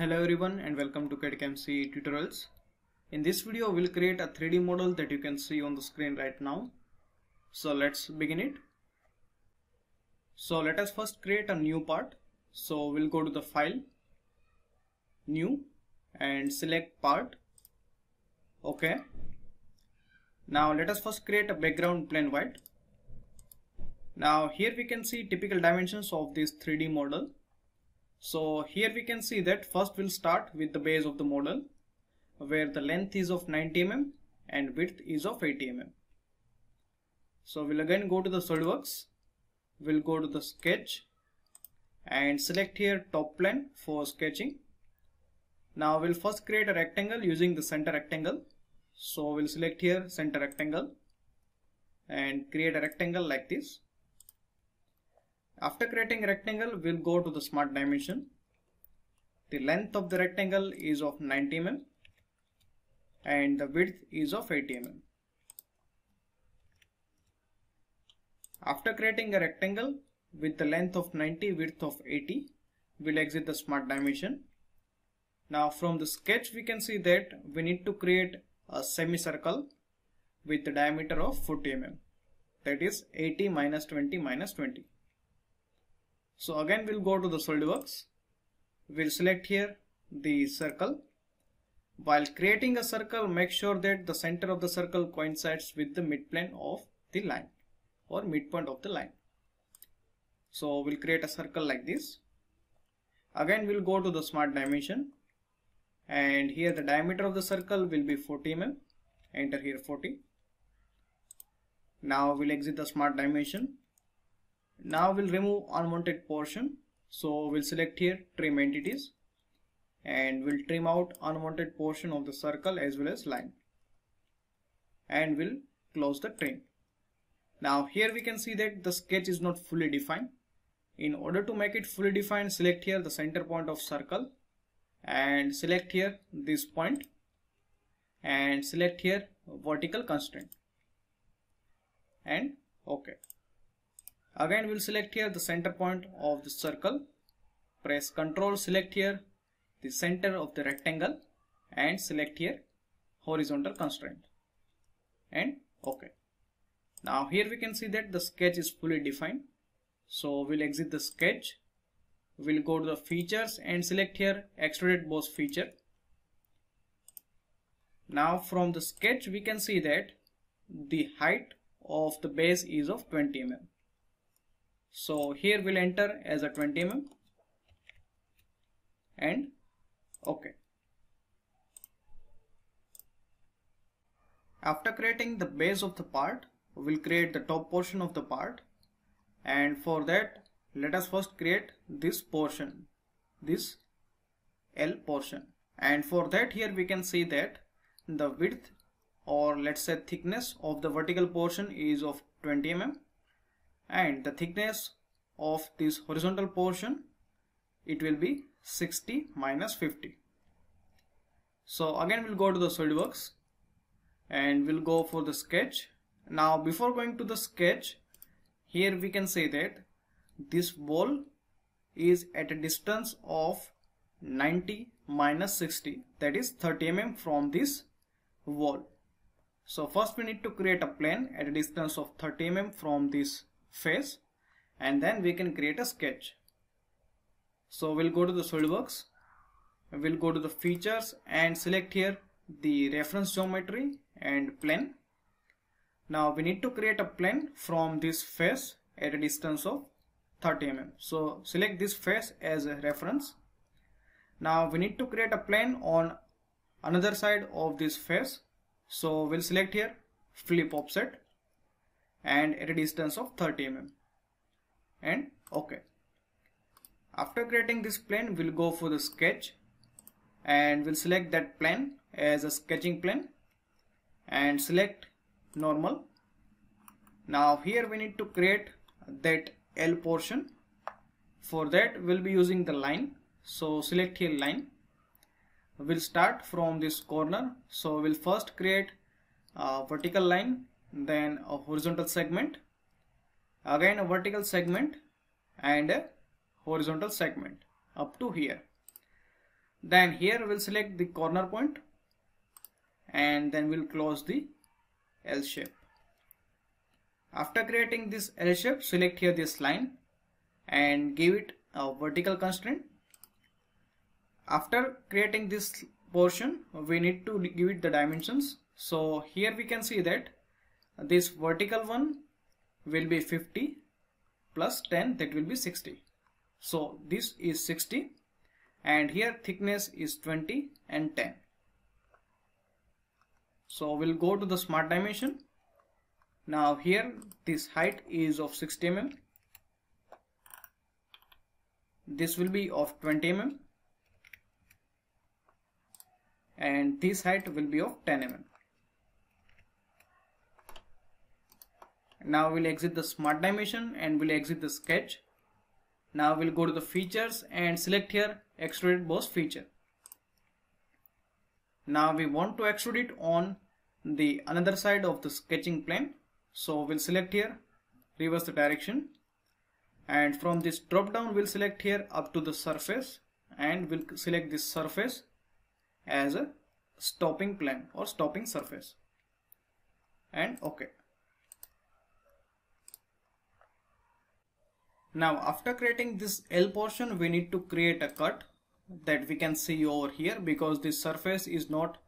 Hello everyone and welcome to CAD-CAM-CAE tutorials. In this video we'll create a 3D model that you can see on the screen right now. So let's begin it. So let us first create a new part. So we'll go to the file, new and select part. Okay. Now let us first create a background plain white. Now here we can see typical dimensions of this 3D model. So here we can see that first we'll start with the base of the model where the length is of 90 mm and width is of 80 mm. So we'll again go to the SolidWorks, we'll go to the sketch and select here top plane for sketching. Now we'll first create a rectangle using the center rectangle. So we'll select here center rectangle and create a rectangle like this. After creating rectangle, we'll go to the smart dimension. The length of the rectangle is of 90 mm and the width is of 80 mm. After creating a rectangle with the length of 90, width of 80, we'll exit the smart dimension. Now from the sketch we can see that we need to create a semicircle with the diameter of 40 mm that is 80 minus 20 minus 20. So again we'll go to the SolidWorks. We'll select here the circle. While creating a circle, make sure that the center of the circle coincides with the midplane of the line or midpoint of the line. So we'll create a circle like this. Again we'll go to the smart dimension and here the diameter of the circle will be 40 mm. Enter here 40. Now we'll exit the smart dimension now we'll remove unwanted portion. So we'll select here trim entities and we'll trim out unwanted portion of the circle as well as line. And we'll close the trim. Now here we can see that the sketch is not fully defined. In order to make it fully defined, select here the center point of circle and select here this point and select here vertical constraint and OK. Again we'll select here the center point of the circle. Press Ctrl select here the center of the rectangle and select here horizontal constraint and OK. Now here we can see that the sketch is fully defined. So we'll exit the sketch. We'll go to the features and select here extruded boss feature. Now from the sketch we can see that the height of the base is of 20 mm. So here we'll enter as a 20 mm and OK. After creating the base of the part, we'll create the top portion of the part. And for that let us first create this portion, this L portion. And for that here we can see that the width or let's say thickness of the vertical portion is of 20 mm and the thickness of this horizontal portion it will be 60 minus 50 so again we'll go to the SolidWorks and we'll go for the sketch. Now before going to the sketch here we can say that this wall is at a distance of 90 minus 60 that is 30 mm from this wall. So first we need to create a plane at a distance of 30 mm from this face and then we can create a sketch. So we'll go to the SolidWorks, we'll go to the features and select here the reference geometry and plane. Now we need to create a plane from this face at a distance of 30 mm. So select this face as a reference. Now we need to create a plane on another side of this face. So we'll select here flip offset and at a distance of 30 mm. And ok after creating this plane we'll go for the sketch. And we'll select that plane as a sketching plane. And select normal. Now here we need to create that L portion. For that we'll be using the line. So select here line. We'll start from this corner. So we'll first create a vertical line then a horizontal segment again a vertical segment and a horizontal segment up to here. Then here we'll select the corner point and then we'll close the L shape. After creating this L shape select here this line and give it a vertical constraint. After creating this portion we need to give it the dimensions. So here we can see that this vertical one will be 50 plus 10 that will be 60 so this is 60 and here thickness is 20 and 10 so we'll go to the smart dimension. Now here this height is of 60 mm. This will be of 20 mm. And this height will be of 10 mm now we'll exit the smart dimension and we'll exit the sketch. Now we'll go to the features and select here extruded boss feature. Now we want to extrude it on the another side of the sketching plane. So we'll select here reverse the direction. And from this drop down we'll select here up to the surface and we'll select this surface as a stopping plane or stopping surface. And ok now after creating this L portion we need to create a cut that we can see over here because this surface is not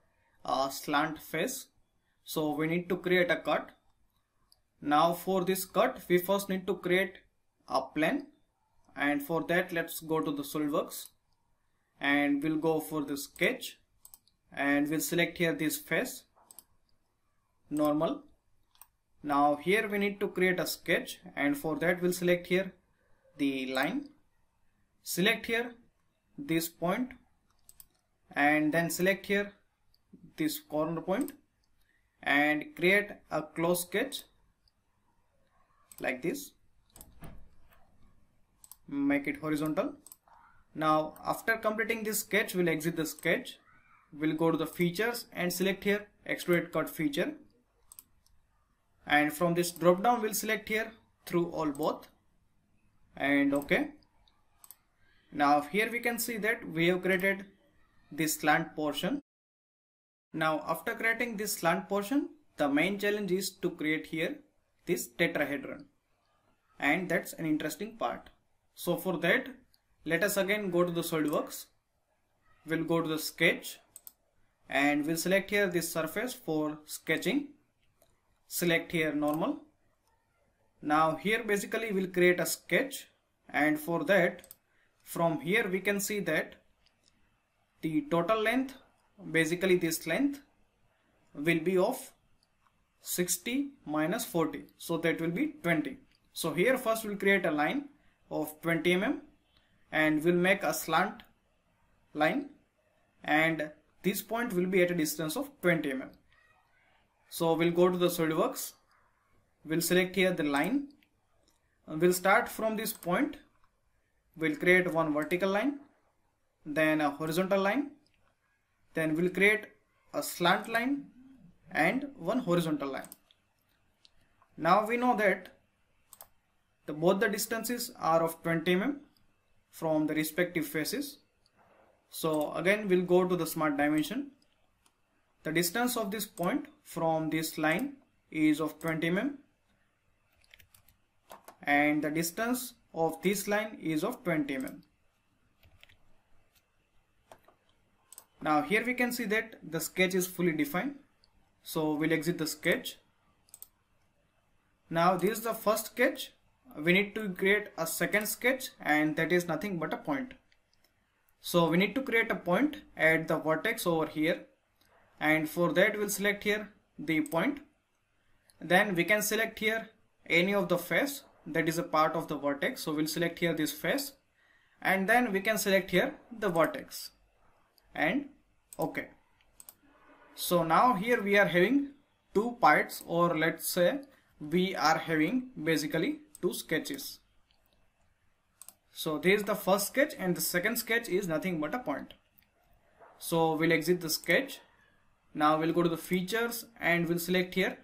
a slant face. So we need to create a cut. Now for this cut we first need to create a plane. And for that let's go to the SolidWorks and we'll go for the sketch. And we'll select here this face. Normal. Now here we need to create a sketch. And for that we'll select here the line. Select here this point and then select here this corner point and create a close sketch like this. Make it horizontal. Now after completing this sketch we'll exit the sketch. We'll go to the features and select here extrude cut feature. And from this drop down we'll select here through all both and okay. Now here we can see that we have created this slant portion. Now after creating this slant portion the main challenge is to create here this tetrahedron. And that's an interesting part. So for that let us again go to the SolidWorks. We'll go to the sketch. And we'll select here this surface for sketching. Select here normal now here basically we'll create a sketch and for that from here we can see that the total length basically this length will be of 60 minus 40 so that will be 20 so here first we'll create a line of 20 mm and we'll make a slant line and this point will be at a distance of 20 mm. So we'll go to the SolidWorks. We'll select here the line. We'll start from this point. We'll create one vertical line, then a horizontal line, then we'll create a slant line and one horizontal line. Now we know that the, both the distances are of 20 mm from the respective faces so again we'll go to the smart dimension. The distance of this point from this line is of 20 mm and the distance of this line is of 20 mm. Now here we can see that the sketch is fully defined. So we'll exit the sketch. Now this is the first sketch. We need to create a second sketch and that is nothing but a point. So we need to create a point at the vertex over here and for that we'll select here the point. Then we can select here any of the face that is a part of the vertex. So we'll select here this face and then we can select here the vertex and okay. So now here we are having two parts or let's say we are having basically two sketches. So this is the first sketch and the second sketch is nothing but a point. So we'll exit the sketch. Now we'll go to the features and we'll select here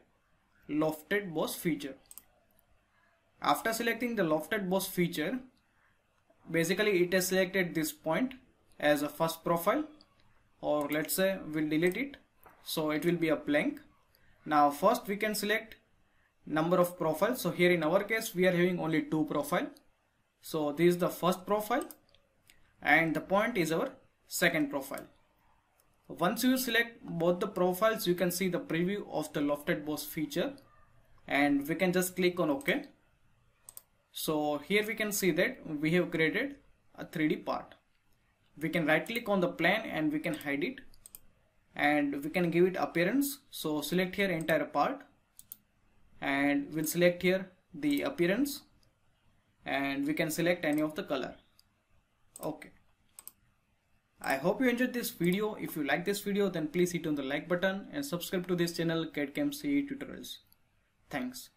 lofted boss feature. After selecting the lofted boss feature, basically it has selected this point as a first profile or let's say we'll delete it so it will be a blank. Now first we can select number of profiles. So here in our case we are having only two profile. So this is the first profile and the point is our second profile. Once you select both the profiles you can see the preview of the lofted boss feature and we can just click on ok so here we can see that we have created a 3d part. We can right click on the plane and we can hide it. And we can give it appearance. So select here entire part. And we'll select here the appearance. And we can select any of the color. Okay. I hope you enjoyed this video. If you like this video then please hit on the like button and subscribe to this channel CAD CAM CAE tutorials. Thanks.